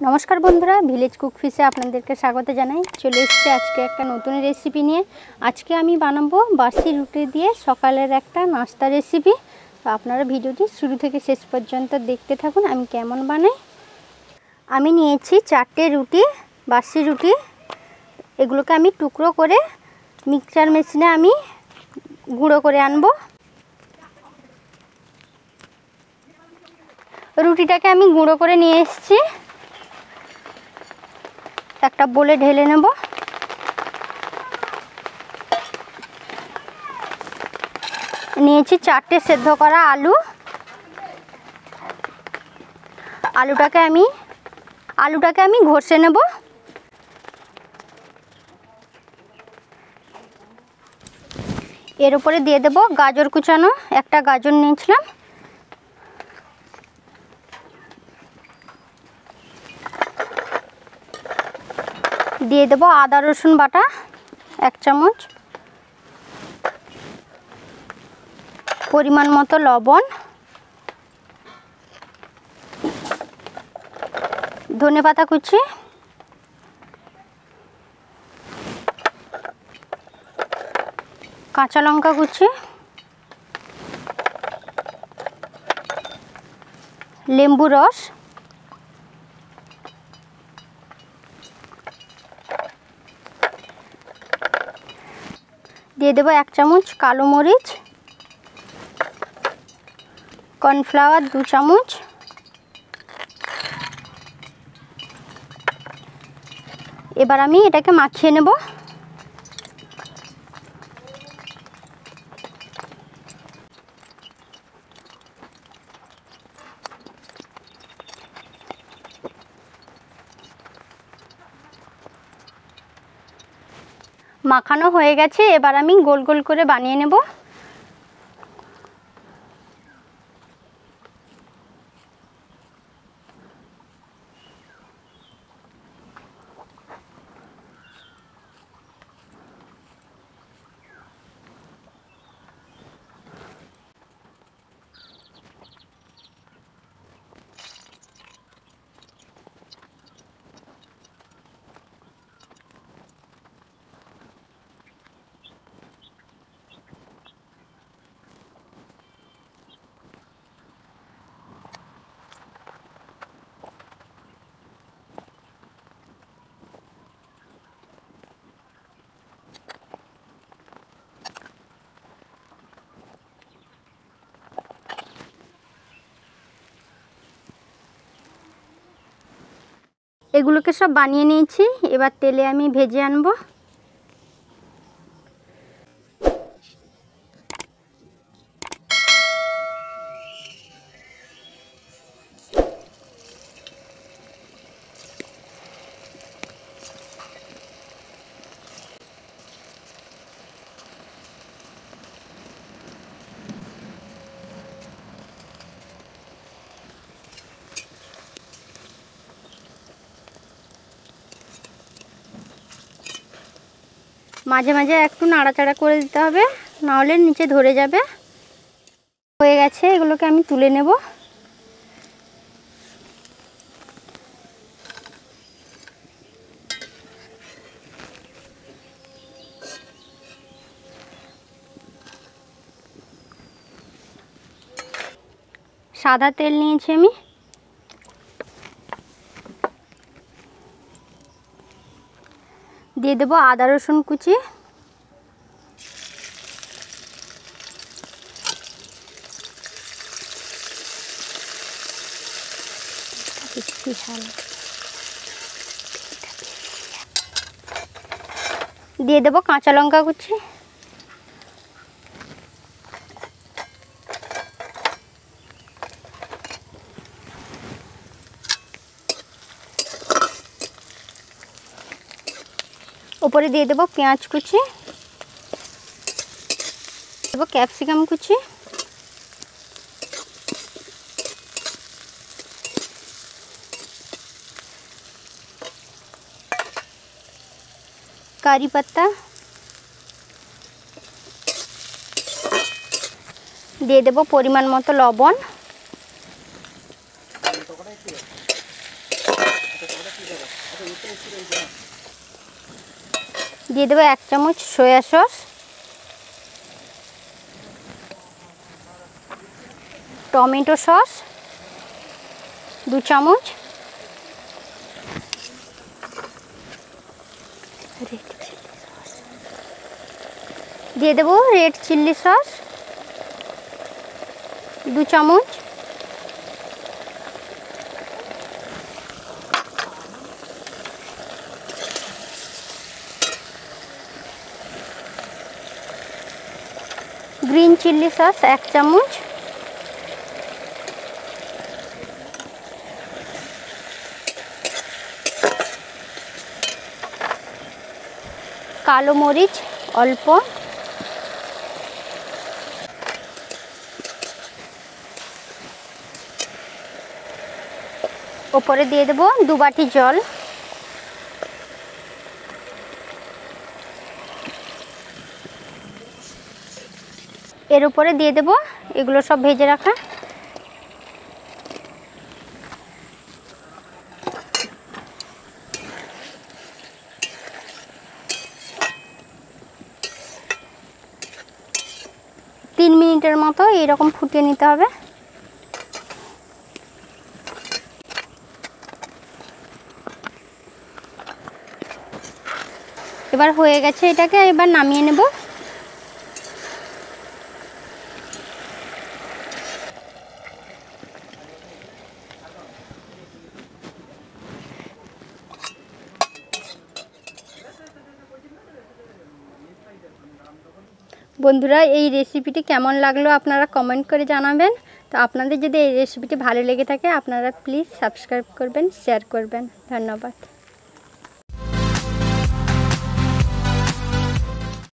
নমস্কার বন্ধুরা village cook ফিসে আপনাদেরকে স্বাগত জানাই। চলে এসেছি আজকে একটা নতুন রেসিপি নিয়ে। আজকে আমি বানাবো বাসি রুটি দিয়ে সকালের একটা নাস্তা রেসিপি তো আপনারা ভিডিওটি শুরু থেকে শেষ পর্যন্ত দেখতে থাকুন, আমি কেমন বানাই। আমি নিয়েছি চারটে রুটি, বাসি রুটি। এগুলোকে আমি টুকরো করে মিক্সচার মেশিনে আমি গুঁড়ো করে আনব। রুটিটাকে আমি গুঁড়ো করে নিয়ে এসেছি। একটা বলে ঢেলে নেব। নিয়েছি চারটে সেদ্ধ করা আলু। আলুটাকে আমি আলুটাকে আমি ঘষে নেব। এর উপরে দিয়ে দেব গাজর কুচানো। একটা গাজর নিয়েছিলাম। দিয়ে দেব আদা, রসুন বাটা, এক চামচ। পরিমাণ মতো লবণ। ধনে পাতা কুচি। কাঁচা লঙ্কা কুচি। লেম্বু রস। দিয়ে দেবো এক চামচ কালো মরিচ কর্নফ্লাওয়ার দু চামচ এবার আমি এটাকে মাখিয়ে নেব। মাখানো হয়ে গেছে এবার আমি গোল গোল করে বানিয়ে নেব। এগুলোকে সব বানিয়ে নিয়েছি। এবার তেলে আমি ভেজে আনব। মাঝে মাঝে একটু নাড়াচাড়া করে দিতে হবে, নাহলে নিচে ধরে যাবে। হয়ে গেছে, এগুলোকে আমি তুলে নেব। সাদা তেল নিয়েছি আমি। দিয়ে দেবো আদা রসুন কুচি। দিয়ে দেবো কাঁচা লঙ্কা কুচি। ওপরে দিয়ে দেবো পেঁয়াজ কুচি। দেবো ক্যাপসিকাম কুচি। কারি পাতা। দিয়ে দেবো পরিমাণ মতো লবণ। দিয়ে দেবো এক চামচ সয়া সস, টমেটো সস, দু চামচ দিয়ে দেবো রেড চিল্লি সস দু চামচ গ্রিন চিল্লি সস এক চামচ। কালো মরিচ অল্প। ওপরে দিয়ে দেবো দু বাটি জল। এর উপরে দিয়ে দেবো। এগুলো সব ভেজে রাখা। তিন মিনিটের মতো এইরকম ফুটিয়ে নিতে হবে। এবার হয়ে গেছে এটাকে এবার নামিয়ে নেব। বন্ধুরা, এই রেসিপিটি কেমন লাগল আপনারা কমেন্ট করে জানাবেন। তো আপনাদের যদি এই রেসিপিটি ভালো লেগে থাকে, আপনারা প্লিজ সাবস্ক্রাইব করবেন শেয়ার করবেন। ধন্যবাদ।